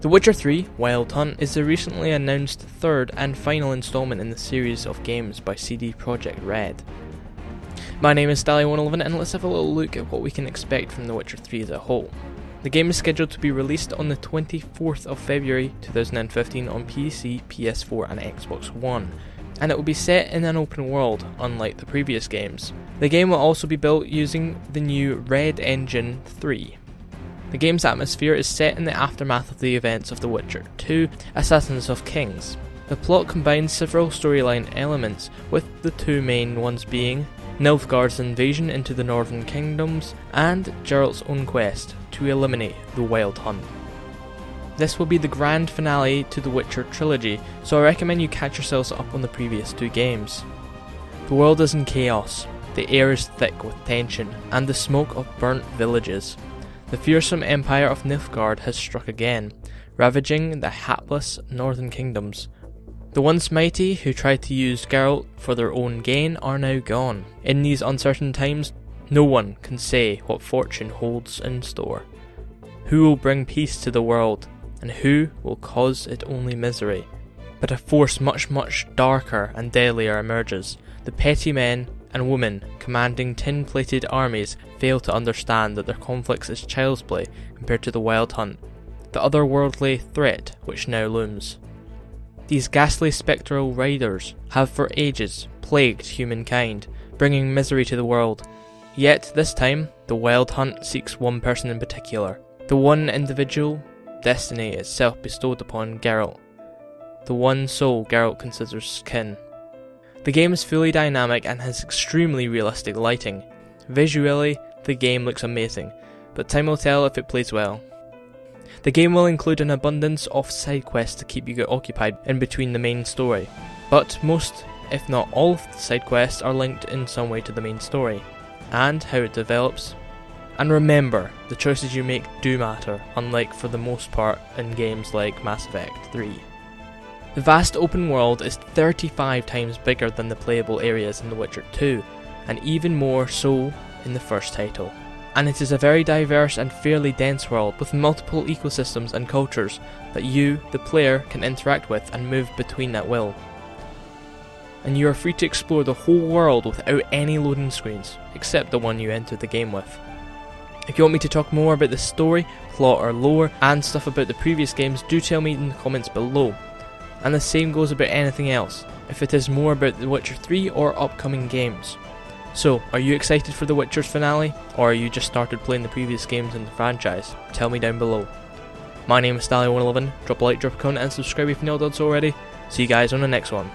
The Witcher 3 Wild Hunt is the recently announced third and final installment in the series of games by CD Projekt Red. My name is Stalli111 and let's have a little look at what we can expect from The Witcher 3 as a whole. The game is scheduled to be released on the 24th of February 2015 on PC, PS4 and Xbox One, and it will be set in an open world, unlike the previous games. The game will also be built using the new Red Engine 3. The game's atmosphere is set in the aftermath of the events of The Witcher 2 Assassins of Kings. The plot combines several storyline elements, with the two main ones being Nilfgaard's invasion into the Northern Kingdoms and Geralt's own quest to eliminate the Wild Hunt. This will be the grand finale to the Witcher trilogy, so I recommend you catch yourselves up on the previous two games. The world is in chaos, the air is thick with tension and the smoke of burnt villages. The fearsome empire of Nilfgaard has struck again, ravaging the hapless northern kingdoms. The once mighty who tried to use Geralt for their own gain are now gone. In these uncertain times, no one can say what fortune holds in store. Who will bring peace to the world, and who will cause it only misery? But a force much, much darker and deadlier emerges. The petty men and women commanding tin plated armies fail to understand that their conflicts is child's play compared to the wild hunt, the otherworldly threat which now looms. These ghastly spectral riders have for ages plagued humankind, bringing misery to the world. Yet this time, the wild hunt seeks one person in particular, the one individual destiny itself bestowed upon Geralt, the one soul Geralt considers kin. The game is fully dynamic and has extremely realistic lighting. Visually, the game looks amazing, but time will tell if it plays well. The game will include an abundance of side quests to keep you occupied in between the main story, but most, if not all, of the side quests are linked in some way to the main story, and how it develops. And remember, the choices you make do matter, unlike for the most part in games like Mass Effect 3. The vast open world is 35 times bigger than the playable areas in The Witcher 2, and even more so in the first title. And it is a very diverse and fairly dense world with multiple ecosystems and cultures that you, the player, can interact with and move between at will. And you are free to explore the whole world without any loading screens, except the one you entered the game with. If you want me to talk more about the story, plot, or lore, and stuff about the previous games, do tell me in the comments below and the same goes about anything else, if it is more about The Witcher 3 or upcoming games. So, are you excited for The Witcher's finale, or are you just started playing the previous games in the franchise? Tell me down below. My name is Stalli111, drop a like, drop a comment, and subscribe if you not done so already. See you guys on the next one.